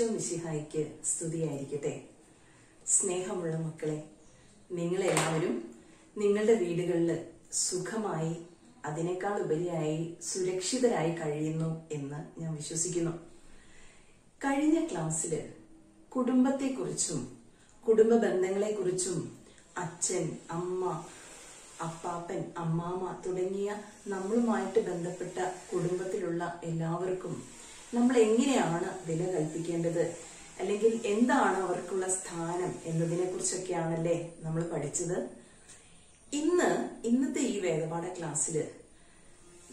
ഈശോ മിശിഹായിക്ക് സ്തുതിയായിരിക്കട്ടെ. സ്നേഹമുള്ള മക്കളെ നിങ്ങളെല്ലാവരും നിങ്ങളുടെ വീടുകളിൽ സുഖമായി അതിനേക്കാൾ ഉപരിയായി സുരക്ഷിതരായി കഴിയുന്നു എന്ന് ഞാൻ വിശ്വസിക്കുന്നു. കഴിഞ്ഞ ക്ലാസ്സിൽ കുടുംബത്തെക്കുറിച്ചും കുടുംബ ബന്ധങ്ങളെക്കുറിച്ചും അച്ഛൻ അമ്മ അപ്പാപ്പൻ അമ്മാമ തുടങ്ങിയ നമ്മളുമായിട്ട് ബന്ധപ്പെട്ട കുടുംബത്തിലുള്ള എല്ലാവർക്കും നമ്മൾ എങ്ങനെയാണ് വില കൽപ്പിക്കേണ്ടത്? അല്ലെങ്കിൽ എന്താണ് അവർക്കുള്ള സ്ഥാനം എന്നതിനെ കുറിച്ചൊക്കെയാണല്ലേ നമ്മൾ പഠിച്ചത്? ഇന്ന് ഇന്നത്തെ ഈ വേദപാഠ ക്ലാസ്സിൽ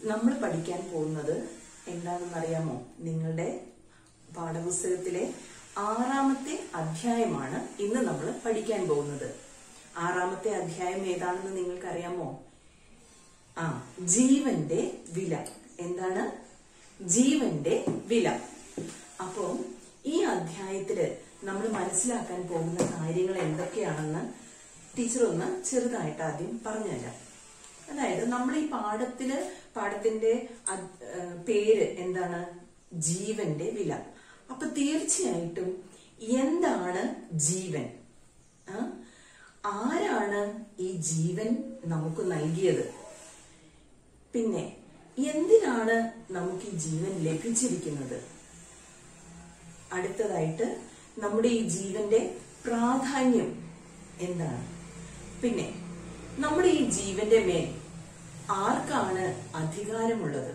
നമ്മൾ പഠിക്കാൻ പോകുന്നത് എന്താണെന്നറിയാമോ? നിങ്ങളുടെ പാഠപുസ്തകത്തിലെ ആറാമത്തെ അധ്യായമാണ് ഇന്ന് നമ്മൾ പഠിക്കാൻ പോകുന്നത്. ആറാമത്തെ അധ്യായം ഏതാണെന്ന് നിങ്ങൾക്കറിയാമോ? ആ ജീവന്റെ വില. എന്താണ്? ജീവന്റെ വില. അപ്പോ ഈ അധ്യായത്തിൽ നമ്മൾ മനസ്സിലാക്കാൻ പോകുന്ന കാര്യങ്ങൾ എന്തൊക്കെയാണെന്ന് ടീച്ചർ ഒന്ന് ചെറുതായിട്ട് ആദ്യം പറഞ്ഞുതരാം അതായത് നമ്മൾ ഈ പാഠത്തിൽ പാഠത്തിന്റെ പേര് എന്താണ്? ജീവന്റെ വില. അപ്പൊ തീർച്ചയായിട്ടും എന്താണ് ജീവൻ? ആരാണ് ഈ ജീവൻ നമുക്ക് നൽകിയത്? പിന്നെ എന്തിനാണ് നമുക്ക് ഈ ജീവൻ ലഭിച്ചിരിക്കുന്നത്? അടുത്തതായിട്ട് നമ്മുടെ ഈ ജീവന്റെ പ്രാധാന്യം എന്താണ്? പിന്നെ നമ്മുടെ ഈ ജീവന്റെ മേൽ ആർക്കാണ് അധികാരമുള്ളത്?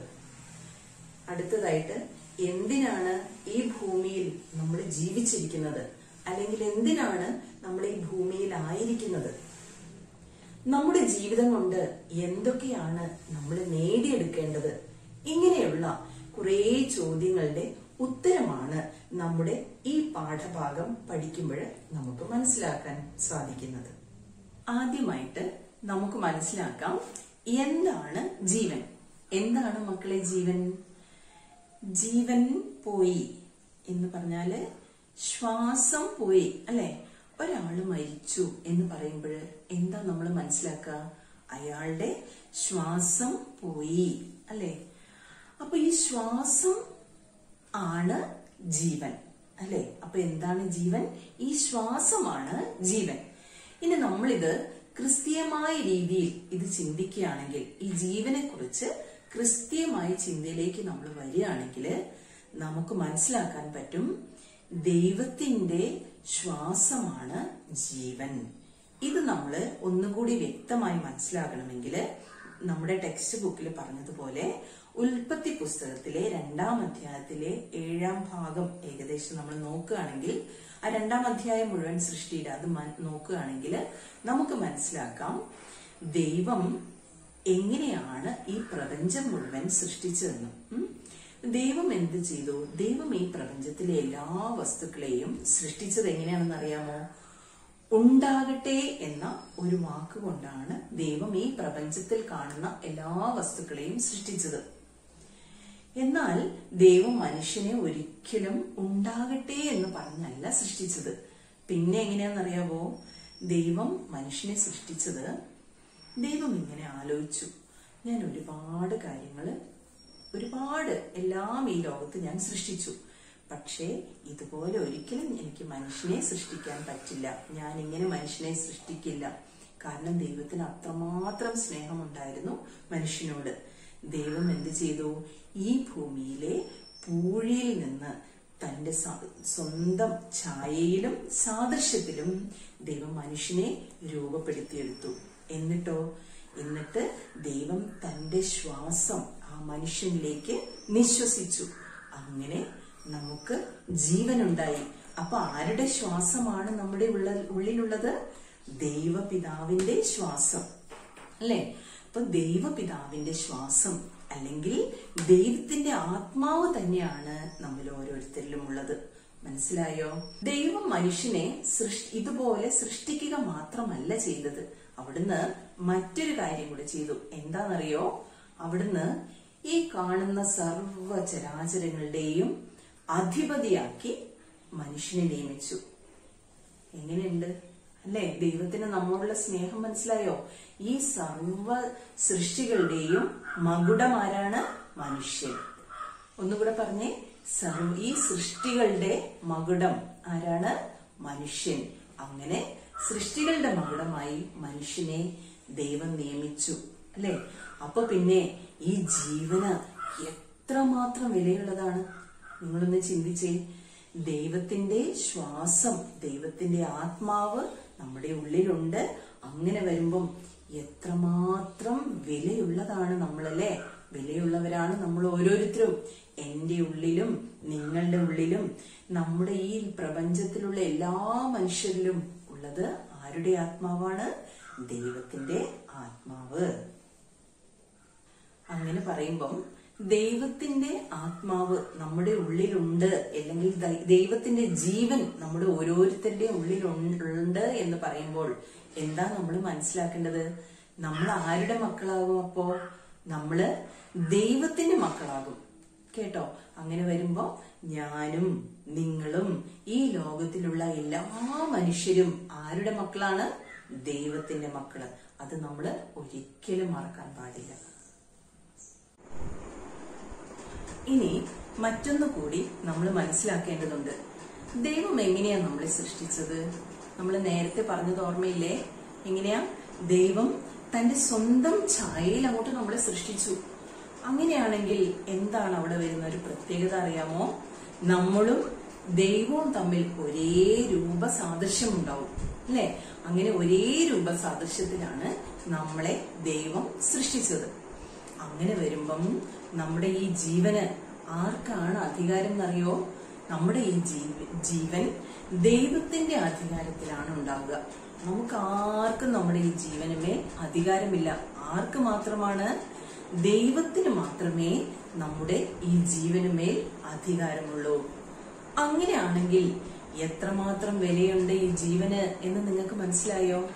അടുത്തതായിട്ട് എന്തിനാണ് ഈ ഭൂമിയിൽ നമ്മൾ ജീവിച്ചിരിക്കുന്നത്? അല്ലെങ്കിൽ എന്തിനാണ് നമ്മൾ ഈ ഭൂമിയിൽ ആയിരിക്കുന്നത്? നമ്മുടെ ജീവിതം കൊണ്ട് എന്തൊക്കെയാണ് നമ്മൾ നേടിയെടുക്കേണ്ടത്? ഇങ്ങനെയുള്ള കുറേ ചോദ്യങ്ങളുടെ ഉത്തരമാണ് നമ്മുടെ ഈ പാഠഭാഗം പഠിക്കുമ്പോൾ നമുക്ക് മനസ്സിലാക്കാൻ സാധിക്കുന്നത്. ആദ്യമായിട്ട് നമുക്ക് മനസ്സിലാക്കാം എന്താണ് ജീവൻ? എന്താണ് മക്കളെ ജീവൻ? ജീവൻ പോയി എന്ന് പറഞ്ഞാൽ ശ്വാസം പോയി അല്ലെ? ഒരാൾ മരിച്ചു എന്ന് പറയുമ്പോൾ എന്താ നമ്മൾ മനസ്സിലാക്കുക അയാളുടെ ശ്വാസം പോയി അല്ലെ? അപ്പൊ ഈ ശ്വാസം ആണ് ജീവൻ അല്ലെ? അപ്പൊ എന്താണ് ജീവൻ? ഈ ശ്വാസമാണ് ജീവൻ. ഇനി നമ്മളിത് ക്രിസ്തീയമായ രീതിയിൽ ഇത് ചിന്തിക്കുകയാണെങ്കിൽ ഈ ജീവനെ കുറിച്ച് ക്രിസ്തീയമായ ചിന്തയിലേക്ക് നമ്മൾ വരികയാണെങ്കിൽ നമുക്ക് മനസ്സിലാക്കാൻ പറ്റും ദൈവത്തിന്റെ ശ്വാസമാണ് ജീവൻ ഇത് നമ്മൾ ഒന്നുകൂടി വ്യക്തമായി മനസ്സിലാകണമെങ്കിൽ നമ്മുടെ ടെക്സ്റ്റ് ബുക്കിൽ പറഞ്ഞതുപോലെ ഉൽപ്പത്തി പുസ്തകത്തിലെ രണ്ടാം അധ്യായത്തിലെ ഏഴാം ഭാഗം ഏകദേശം നമ്മൾ നോക്കുകയാണെങ്കിൽ ആ രണ്ടാം അധ്യായം മുഴുവൻ സൃഷ്ടിയുടെ അത് നോക്കുകയാണെങ്കിൽ നമുക്ക് മനസ്സിലാക്കാം ദൈവം എങ്ങനെയാണ് ഈ പ്രപഞ്ചം മുഴുവൻ സൃഷ്ടിച്ചതെന്ന്? ദൈവം എന്ത് ചെയ്തു? ദൈവം ഈ പ്രപഞ്ചത്തിലെ എല്ലാ വസ്തുക്കളെയും സൃഷ്ടിച്ചത് എങ്ങനെയാണെന്ന് അറിയാമോ? ഉണ്ടാകട്ടെ എന്ന ഒരു വാക്കുകൊണ്ടാണ് ദൈവം ഈ പ്രപഞ്ചത്തിൽ കാണുന്ന എല്ലാ വസ്തുക്കളെയും സൃഷ്ടിച്ചത്. എന്നാൽ ദൈവം മനുഷ്യനെ ഒരിക്കലും ഉണ്ടാകട്ടെ എന്ന് പറഞ്ഞല്ല സൃഷ്ടിച്ചത്. പിന്നെ എങ്ങനെയാണെന്നറിയാവോ ദൈവം മനുഷ്യനെ സൃഷ്ടിച്ചത് ദൈവം ഇങ്ങനെ ആലോചിച്ചു. ഞാൻ ഒരുപാട് കാര്യങ്ങൾ ഒരുപാട് എല്ലാം ഈ ലോകത്ത് ഞാൻ സൃഷ്ടിച്ചു. പക്ഷേ ഇതുപോലെ ഒരിക്കലും എനിക്ക് മനുഷ്യനെ സൃഷ്ടിക്കാൻ പറ്റില്ല. ഞാൻ ഇങ്ങനെ മനുഷ്യനെ സൃഷ്ടിക്കില്ല. കാരണം ദൈവത്തിന് അത്രമാത്രം സ്നേഹമുണ്ടായിരുന്നു മനുഷ്യനോട്. ദൈവം എന്ത് ചെയ്തു? ഈ ഭൂമിയിലെ പൂഴിയിൽ നിന്ന് തന്റെ സ്വന്തം ഛായയിലും സാദൃശ്യത്തിലും ദൈവം മനുഷ്യനെ രൂപപ്പെടുത്തിയെടുത്തു. എന്നിട്ടോ? എന്നിട്ട് ദൈവം തന്റെ ശ്വാസം ആ മനുഷ്യനിലേക്ക് നിശ്വസിച്ചു. അങ്ങനെ നമുക്ക് ജീവനുണ്ടായി. അപ്പൊ ആരുടെ ശ്വാസമാണ് നമ്മുടെ ഉള്ള ഉള്ളിലുള്ളത്? ദൈവപിതാവിന്റെ ശ്വാസം. അല്ലെ? അപ്പൊ ദൈവപിതാവിന്റെ ശ്വാസം അല്ലെങ്കിൽ ദൈവത്തിന്റെ ആത്മാവ് തന്നെയാണ് നമ്മൾ ഓരോരുത്തരിലും ഉള്ളത്. മനസ്സിലായോ? ദൈവം മനുഷ്യനെ സൃഷ്ടി ഇതുപോലെ സൃഷ്ടിക്കുക മാത്രമല്ല ചെയ്തത്. അവിടുന്ന് മറ്റൊരു കാര്യം കൂടി ചെയ്തു. എന്താണെന്നറിയോ? അവിടുന്ന് ഈ കാണുന്ന സർവ ചരാചരങ്ങളുടെയും അധിപതിയാക്കി മനുഷ്യനെ നിയമിച്ചു. എങ്ങനെയുണ്ട്? അല്ലെ? ദൈവത്തിന് നമ്മോടുള്ള സ്നേഹം മനസ്സിലായോ? ഈ സർവ സൃഷ്ടികളുടെയും മകുടമാരാണ് മനുഷ്യൻ. ഒന്നുകൂടെ പറഞ്ഞേ. ഈ സൃഷ്ടികളുടെ മകുടം ആരാണ്? മനുഷ്യൻ. അങ്ങനെ സൃഷ്ടികളുടെ മകുടമായി മനുഷ്യനെ ദൈവം നിയമിച്ചു അല്ലെ? അപ്പൊ പിന്നെ ഈ ജീവന് എത്രമാത്രം വിലയുള്ളതാണ്? നിങ്ങളൊന്ന് ചിന്തിച്ചേ. ദൈവത്തിന്റെ ശ്വാസം ദൈവത്തിന്റെ ആത്മാവ് നമ്മുടെ ഉള്ളിലുണ്ട്. അങ്ങനെ വരുമ്പം എത്രമാത്രം വിലയുള്ളതാണ് നമ്മളല്ലേ? വിലയുള്ളവരാണ് നമ്മൾ ഓരോരുത്തരും. എന്റെ ഉള്ളിലും നിങ്ങളുടെ ഉള്ളിലും നമ്മുടെ ഈ പ്രപഞ്ചത്തിലുള്ള എല്ലാ മനുഷ്യരിലും ഉള്ളത് ആരുടെ ആത്മാവാണ്? ദൈവത്തിന്റെ ആത്മാവ്. അങ്ങനെ പറയുമ്പം ദൈവത്തിന്റെ ആത്മാവ് നമ്മുടെ ഉള്ളിലുണ്ട് അല്ലെങ്കിൽ ദൈവത്തിന്റെ ജീവൻ നമ്മുടെ ഓരോരുത്തരുടെ ഉള്ളിലുണ്ട് എന്ന് പറയുമ്പോൾ എന്താ നമ്മൾ മനസ്സിലാക്കേണ്ടത്? നമ്മൾ ആരുടെ മക്കളാകും അപ്പോ? നമ്മൾ ദൈവത്തിന്റെ മക്കളാകും. കേട്ടോ? അങ്ങനെ വരുമ്പോ ഞാനും നിങ്ങളും ഈ ലോകത്തിലുള്ള എല്ലാ മനുഷ്യരും ആരുടെ മക്കളാണ്? ദൈവത്തിന്റെ മക്കൾ. അത് നമ്മൾ ഒരിക്കലും മറക്കാൻ പാടില്ല. ഇനി മറ്റൊന്നു കൂടി നമ്മൾ മനസ്സിലാക്കേണ്ടതുണ്ട്. ദൈവം എങ്ങനെയാ നമ്മളെ സൃഷ്ടിച്ചത്? നമ്മൾ നേരത്തെ പറഞ്ഞത് ഓർമ്മയില്ലേ? എങ്ങനെയാ? ദൈവം തന്റെ സ്വന്തം ഛായയിൽ അങ്ങോട്ട് നമ്മളെ സൃഷ്ടിച്ചു. അങ്ങനെയാണെങ്കിൽ എന്താണ് അവിടെ വരുന്ന ഒരു പ്രത്യേകത അറിയാമോ? നമ്മളും ദൈവവും തമ്മിൽ ഒരേ രൂപ സാദൃശ്യം ഉണ്ടാവും അല്ലെ? അങ്ങനെ ഒരേ രൂപ സാദൃശ്യത്തിലാണ് നമ്മളെ ദൈവം സൃഷ്ടിച്ചത്. അങ്ങനെ വരുമ്പം നമ്മുടെ ഈ ജീവന് ആർക്കാണ് അധികാരം എന്നറിയോ? നമ്മുടെ ഈ ജീവ- ജീവൻ ദൈവത്തിന്റെ അധികാരത്തിലാണ് ഉണ്ടാവുക. നമുക്ക് ആർക്കും നമ്മുടെ ഈ ജീവനുമേ അധികാരമില്ല. ആർക്ക് മാത്രമാണ്? ദൈവത്തിന് മാത്രമേ നമ്മുടെ ഈ ജീവനുമേൽ അധികാരമുള്ളൂ. അങ്ങനെയാണെങ്കിൽ എത്രമാത്രം വിലയുണ്ട് ഈ ജീവന് എന്ന് നിങ്ങൾക്ക് മനസ്സിലായോ?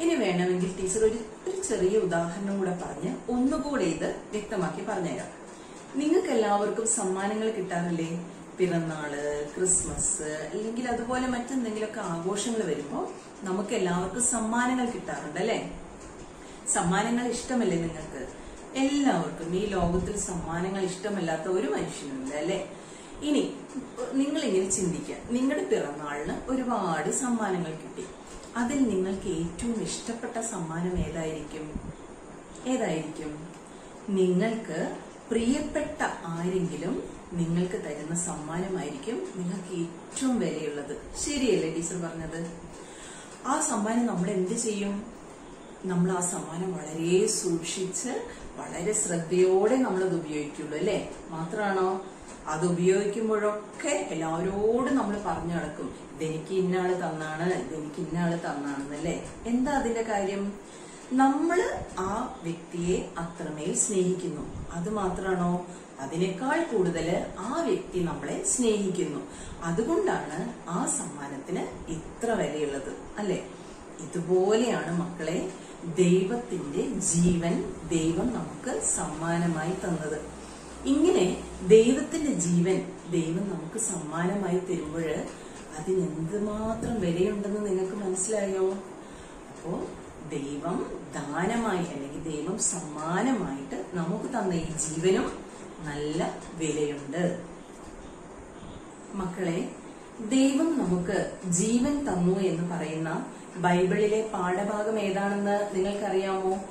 ഇനി വേണമെങ്കിൽ ടീച്ചർ ഒരു ഒരു ചെറിയ ഉദാഹരണം കൂടെ പറഞ്ഞ് ഒന്നുകൂടെ ഇത് വ്യക്തമാക്കി പറഞ്ഞുതരാം. നിങ്ങൾക്ക് എല്ലാവർക്കും സമ്മാനങ്ങൾ കിട്ടാറില്ലേ? പിറന്നാൾ ക്രിസ്മസ് അല്ലെങ്കിൽ അതുപോലെ മറ്റെന്തെങ്കിലുമൊക്കെ ആഘോഷങ്ങൾ വരുമ്പോൾ നമുക്ക് എല്ലാവർക്കും സമ്മാനങ്ങൾ കിട്ടാറുണ്ട് അല്ലെ? സമ്മാനങ്ങൾ ഇഷ്ടമല്ലേ നിങ്ങൾക്ക്? എല്ലാവർക്കും. ഈ ലോകത്തിൽ സമ്മാനങ്ങൾ ഇഷ്ടമല്ലാത്ത ഒരു മനുഷ്യനുണ്ട് അല്ലെ? ഇനി നിങ്ങൾ ഇങ്ങനെ ചിന്തിക്കുക. നിങ്ങളുടെ പിറന്നാളിന് ഒരുപാട് സമ്മാനങ്ങൾ കിട്ടി. അതിൽ നിങ്ങൾക്ക് ഏറ്റവും ഇഷ്ടപ്പെട്ട സമ്മാനം ഏതായിരിക്കും? ഏതായിരിക്കും? നിങ്ങൾക്ക് പ്രിയപ്പെട്ട ആരെങ്കിലും നിങ്ങൾക്ക് തരുന്ന സമ്മാനമായിരിക്കും നിങ്ങൾക്ക് ഏറ്റവും വിലയുള്ളത്. ശരിയല്ലേ ടീച്ചർ പറഞ്ഞത്? ആ സമ്മാനം നമ്മൾ എന്ത് ചെയ്യും? നമ്മൾ ആ സമ്മാനം വളരെ സൂക്ഷിച്ച് വളരെ ശ്രദ്ധയോടെ നമ്മളത് ഉപയോഗിക്കുള്ളൂ അല്ലെ? മാത്രമാണോ? അത് ഉപയോഗിക്കുമ്പോഴൊക്കെ എല്ലാവരോടും നമ്മൾ പറഞ്ഞു നടക്കും. ഇതെനിക്ക് ഇന്നാൾ തന്നാണ് ഇതെനിക്ക് ഇന്നാൾ തന്നാണെന്നല്ലേ? എന്താ അതിന്റെ കാര്യം? നമ്മൾ ആ വ്യക്തിയെ അത്രമേൽ സ്നേഹിക്കുന്നു. അത് മാത്രമാണോ അതിനേക്കാൾ കൂടുതൽ ആ വ്യക്തി നമ്മളെ സ്നേഹിക്കുന്നു. അതുകൊണ്ടാണ് ആ സമ്മാനത്തിന് ഇത്ര വിലയുള്ളത് അല്ലെ? ഇതുപോലെയാണ് മക്കളെ ദൈവത്തിന്റെ ജീവൻ ദൈവം നമുക്ക് സമ്മാനമായി തന്നത്. ഇങ്ങനെ ദൈവത്തിന്റെ ജീവൻ ദൈവം നമുക്ക് സമ്മാനമായി തരുമ്പോൾ അതിന് എന്തുമാത്രം വിലയുണ്ടെന്ന് നിങ്ങൾക്ക് മനസ്സിലായോ? അപ്പോ ദൈവം ദാനമായി അല്ലെങ്കിൽ ദൈവം സമ്മാനമായിട്ട് നമുക്ക് തന്ന ഈ ജീവനും നല്ല വിലയുണ്ട്. മക്കളെ ദൈവം നമുക്ക് ജീവൻ തന്നു എന്ന് പറയുന്ന ബൈബിളിലെ പാഠഭാഗം ഏതാണെന്ന് നിങ്ങൾക്കറിയാമോ?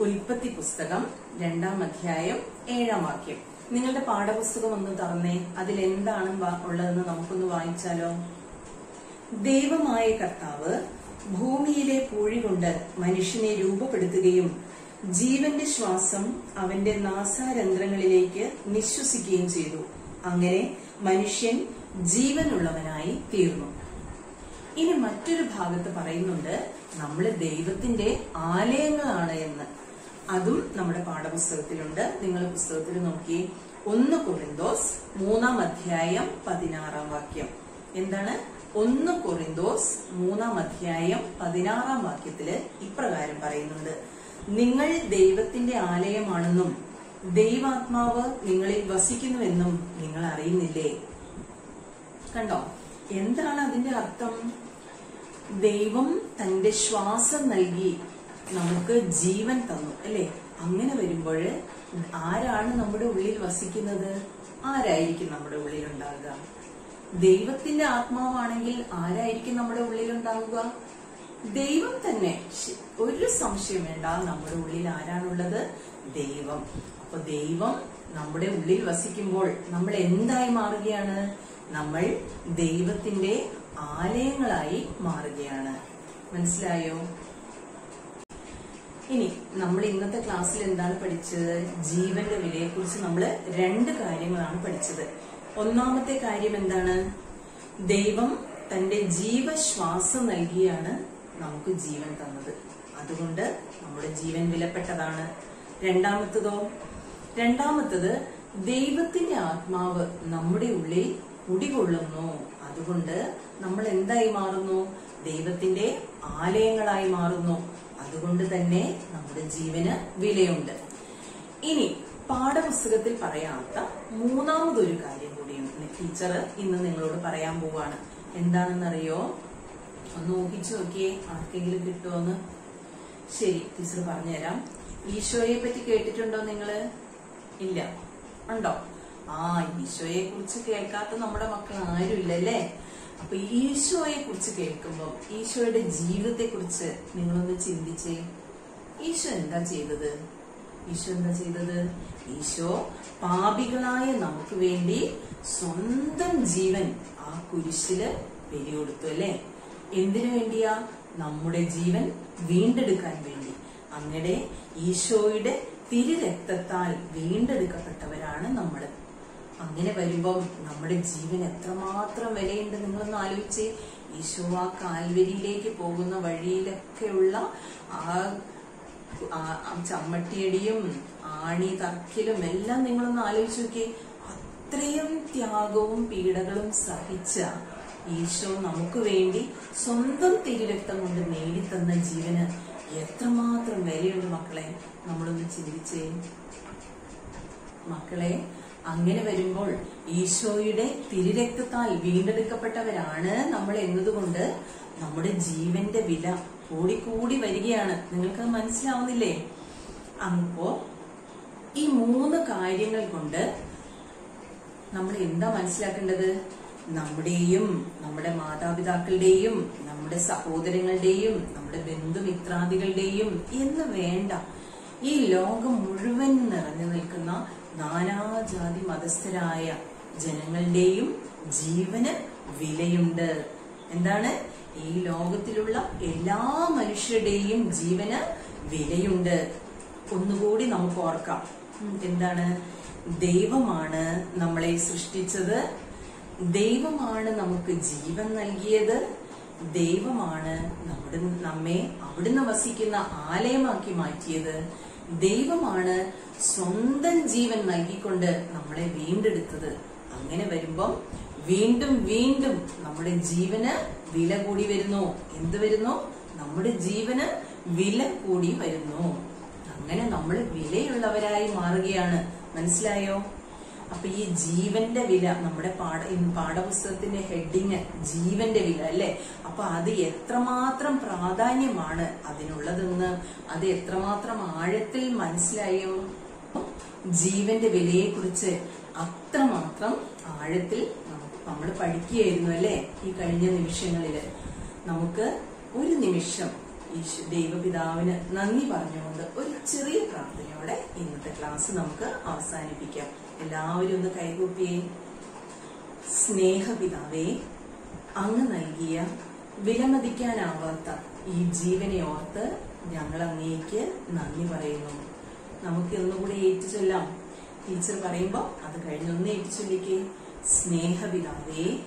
ഉൽപ്പത്തി പുസ്തകം രണ്ടാം അധ്യായം ഏഴാം വാക്യം. നിങ്ങളുടെ പാഠപുസ്തകം ഒന്ന് തറന്നേ അതിൽ എന്താണ് ഉള്ളതെന്ന് നമുക്കൊന്ന് വായിച്ചാലോ? ദൈവമായ കർത്താവ് ഭൂമിയിലെ പൂഴി കൊണ്ട് മനുഷ്യനെ രൂപപ്പെടുത്തുകയും ജീവന്റെ ശ്വാസം അവന്റെ നാസാരന്ധ്രങ്ങളിലേക്ക് നിശ്വസിക്കുകയും ചെയ്തു. അങ്ങനെ മനുഷ്യൻ ജീവനുള്ളവനായി തീർന്നു. ഇനി മറ്റൊരു ഭാഗത്ത് പറയുന്നുണ്ട് നമ്മൾ ദൈവത്തിന്റെ ആലയങ്ങളാണ് എന്ന്. അതും നമ്മുടെ പാഠപുസ്തകത്തിലുണ്ട്. നിങ്ങൾ പുസ്തകത്തിൽ നോക്കി. ഒന്ന് കൊറിന്തോസ് മൂന്നാം അധ്യായം പതിനാറാം വാക്യം. എന്താണ്? ഒന്ന് കൊറിന്തോസ് മൂന്നാം അധ്യായം പതിനാറാം വാക്യത്തിൽ ഇപ്രകാരം പറയുന്നുണ്ട്. നിങ്ങൾ ദൈവത്തിന്റെ ആലയമാണെന്നും ദൈവാത്മാവ് നിങ്ങളിൽ വസിക്കുന്നുവെന്നും നിങ്ങൾ അറിയുന്നില്ലേ? കണ്ടോ? എന്താണ് അതിന്റെ അർത്ഥം? ദൈവം തന്റെ ശ്വാസം നൽകി നമുക്ക് ജീവൻ തന്നു അല്ലെ? അങ്ങനെ വരുമ്പോൾ ആരാണ് നമ്മുടെ ഉള്ളിൽ വസിക്കുന്നത്? ആരായിരിക്കും നമ്മുടെ ഉള്ളിൽ ഉണ്ടാകുക ദൈവത്തിന്റെ ആത്മാവാണെങ്കിൽ ആരായിരിക്കും നമ്മുടെ ഉള്ളിൽ ഉണ്ടാവുക ദൈവം തന്നെ. ഒരു സംശയം വേണ്ട. നമ്മുടെ ഉള്ളിൽ ആരാണുള്ളത്? ദൈവം. അപ്പൊ ദൈവം നമ്മുടെ ഉള്ളിൽ വസിക്കുമ്പോൾ നമ്മൾ എന്തായി മാറുകയാണ്? നമ്മൾ ദൈവത്തിന്റെ ആലയങ്ങളായി മാറുകയാണ്. മനസ്സിലായോ? ഇനി നമ്മൾ ഇന്നത്തെ ക്ലാസ്സിൽ എന്താണ് പഠിച്ചത്? ജീവന്റെ വിലയെ കുറിച്ച് നമ്മൾ രണ്ട് കാര്യങ്ങളാണ് പഠിച്ചത്. ഒന്നാമത്തെ കാര്യം എന്താണ്? ദൈവം തന്റെ ജീവശ്വാസം നൽകിയാണ് നമുക്ക് ജീവൻ തന്നത്. അതുകൊണ്ട് നമ്മുടെ ജീവൻ വിലപ്പെട്ടതാണ്. രണ്ടാമത്തതോ? രണ്ടാമത്തത് ദൈവത്തിന്റെ ആത്മാവ് നമ്മുടെ ഉള്ളിൽ കുടികൊള്ളുന്നു. അതുകൊണ്ട് നമ്മൾ എന്തായി മാറുന്നു? ദൈവത്തിന്റെ ആലയങ്ങളായി മാറുന്നു. അതുകൊണ്ട് തന്നെ നമ്മുടെ ജീവന് വിലയുണ്ട്. ഇനി പാഠപുസ്തകത്തിൽ പറയാത്ത മൂന്നാമതൊരു കാര്യം കൂടിയുണ്ട് ടീച്ചർ ഇന്ന് നിങ്ങളോട് പറയാൻ പോവാണ്. എന്താണെന്നറിയോ? ഒന്ന് ഊഹിച്ചു നോക്കിയേ ആർക്കെങ്കിലും കിട്ടുമോന്ന് ശരി ടീച്ചർ പറഞ്ഞുതരാം. ഈശോയെ പറ്റി കേട്ടിട്ടുണ്ടോ നിങ്ങൾ? ഇല്ല. ഉണ്ടോ? ആ ഈശോയെ കുറിച്ച് കേൾക്കാത്ത നമ്മുടെ മക്കൾ ആരുമില്ല അല്ലേ അപ്പൊ ഈശോയെ കുറിച്ച് കേൾക്കുമ്പോൾ ഈശോയുടെ ജീവിതത്തെ കുറിച്ച് നിങ്ങളൊന്ന് ചിന്തിച്ചേ. ഈശോ എന്താ ചെയ്തത്? ഈശോ എന്താ ചെയ്തത്? ഈശോ പാപികളായ നമുക്ക് വേണ്ടി സ്വന്തം ജീവൻ ആ കുരിശിൽ ബലികൊടുത്തു അല്ലെ? എന്തിനു വേണ്ടിയാ? നമ്മുടെ ജീവൻ വീണ്ടെടുക്കാൻ വേണ്ടി. അങ്ങനെ ഈശോയുടെ തിരുരക്തത്താൽ വീണ്ടെടുക്കപ്പെട്ടവരാണ് നമ്മൾ അങ്ങനെ വരുമ്പം നമ്മുടെ ജീവൻ എത്രമാത്രം വിലയുണ്ട് നിങ്ങളൊന്ന് ആലോചിച്ച്. ഈശോ ആ കാൽവരിയിലേക്ക് പോകുന്ന വഴിയിലൊക്കെയുള്ള ആ ചമ്മട്ടിയടിയും ആണി തറക്കിലും എല്ലാം നിങ്ങളൊന്ന് ആലോചിച്ച് നോക്കി അത്രയും ത്യാഗവും പീഡകളും സഹിച്ച ഈശോ നമുക്ക് വേണ്ടി സ്വന്തം തിരുരക്തം കൊണ്ട് നേടിത്തന്ന ജീവന് എത്രമാത്രം വിലയുണ്ട് മക്കളെ? നമ്മളൊന്ന് ചിന്തിച്ചേ. മക്കളെ അങ്ങനെ വരുമ്പോൾ ഈശോയുടെ തിരുരക്തത്താൽ വീണ്ടെടുക്കപ്പെട്ടവരാണ് നമ്മൾ എന്നതുകൊണ്ട് നമ്മുടെ ജീവന്റെ വില കൂടിക്കൂടി വരികയാണ്. നിങ്ങൾക്ക് മനസ്സിലാവുന്നില്ലേ? അപ്പോ ഈ മൂന്ന് കാര്യങ്ങൾ കൊണ്ട് നമ്മൾ എന്താ മനസ്സിലാക്കേണ്ടത്? നമ്മുടെയും നമ്മുടെ മാതാപിതാക്കളുടെയും നമ്മുടെ സഹോദരങ്ങളുടെയും നമ്മുടെ ബന്ധുമിത്രാദികളുടെയും എന്ന് വേണ്ട. ഈ ലോകം മുഴുവൻ നിറഞ്ഞു നിൽക്കുന്ന നാനാജാതി മതസ്ഥരായ ജനങ്ങളുടെയും ജീവന് വിലയുണ്ട്. എന്താണ്? ഈ ലോകത്തിലുള്ള എല്ലാ മനുഷ്യരുടെയും ജീവന് വിലയുണ്ട്. ഒന്നുകൂടി നമുക്ക് ഓർക്കാം. എന്താണ്? ദൈവമാണ് നമ്മളെ സൃഷ്ടിച്ചത്. ദൈവമാണ് നമുക്ക് ജീവൻ നൽകിയത്. ദൈവമാണ് നമ്മുടെ നമ്മെ അവിടുന്ന് വസിക്കുന്ന ആലയമാക്കി മാറ്റിയത്. ദൈവമാണ് സ്വന്തം ജീവൻ നൽകിക്കൊണ്ട് നമ്മളെ വീണ്ടെടുത്തത്. അങ്ങനെ വരുമ്പം വീണ്ടും വീണ്ടും നമ്മുടെ ജീവന് വില കൂടി വരുന്നു. എന്ത് വരുന്നു? നമ്മുടെ ജീവന് വില കൂടി വരുന്നു. അങ്ങനെ നമ്മൾ വിലയുള്ളവരായി മാറുകയാണ്. മനസ്സിലായോ? അപ്പൊ ഈ ജീവന്റെ വില നമ്മുടെ പാഠ പാഠപുസ്തകത്തിന്റെ ഹെഡിങ് ജീവന്റെ വില അല്ലെ? അപ്പൊ അത് എത്രമാത്രം പ്രാധാന്യമാണ് അതിനുള്ളതെന്ന് അത് എത്രമാത്രം ആഴത്തിൽ മനസ്സിലായോ? ജീവന്റെ വിലയെ കുറിച്ച് അത്രമാത്രം ആഴത്തിൽ നമ്മൾ പഠിക്കുകയായിരുന്നു അല്ലെ? ഈ കഴിഞ്ഞ നിമിഷങ്ങളിൽ നമുക്ക് ഒരു നിമിഷം ഈശോ ദൈവപിതാവിന് നന്ദി പറഞ്ഞുകൊണ്ട് ഒരു ചെറിയ പ്രാർത്ഥനയോടെ ഇന്നത്തെ ക്ലാസ് നമുക്ക് അവസാനിപ്പിക്കാം. എല്ലാവരും ഒന്ന് കൈകൂപ്പിയേ സ്നേഹപിതാവേ അങ്ങ് നൽകിയ വിലമതിക്കാനാവാത്ത ഈ ജീവനെ ഓർത്ത് ഞങ്ങൾ അങ്ങേക്ക് നന്ദി പറയുന്നു. നമുക്ക് ഒന്നുകൂടി ഏറ്റുചൊല്ലാം. ടീച്ചർ പറയുമ്പോൾ അത് കഴിഞ്ഞൊന്ന് ഏറ്റുചൊല്ലിക്കേ. സ്നേഹപിതാവേ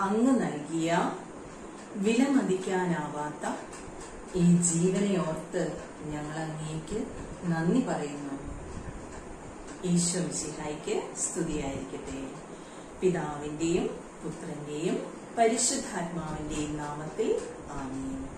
അങ്ങ് നൽകിയ വിലമതിക്കാനാവാത്ത ഈ ജീവനെ ഓർത്ത് ഞങ്ങൾ അങ്ങേക്ക് നന്ദി പറയുന്നു. ഈശോ മിശിഹായ്ക്ക് സ്തുതിയായിരിക്കട്ടെ. പിതാവിന്റെയും പുത്രന്റെയും പരിശുദ്ധാത്മാവിന്റെയും നാമത്തിൽ ആമീൻ.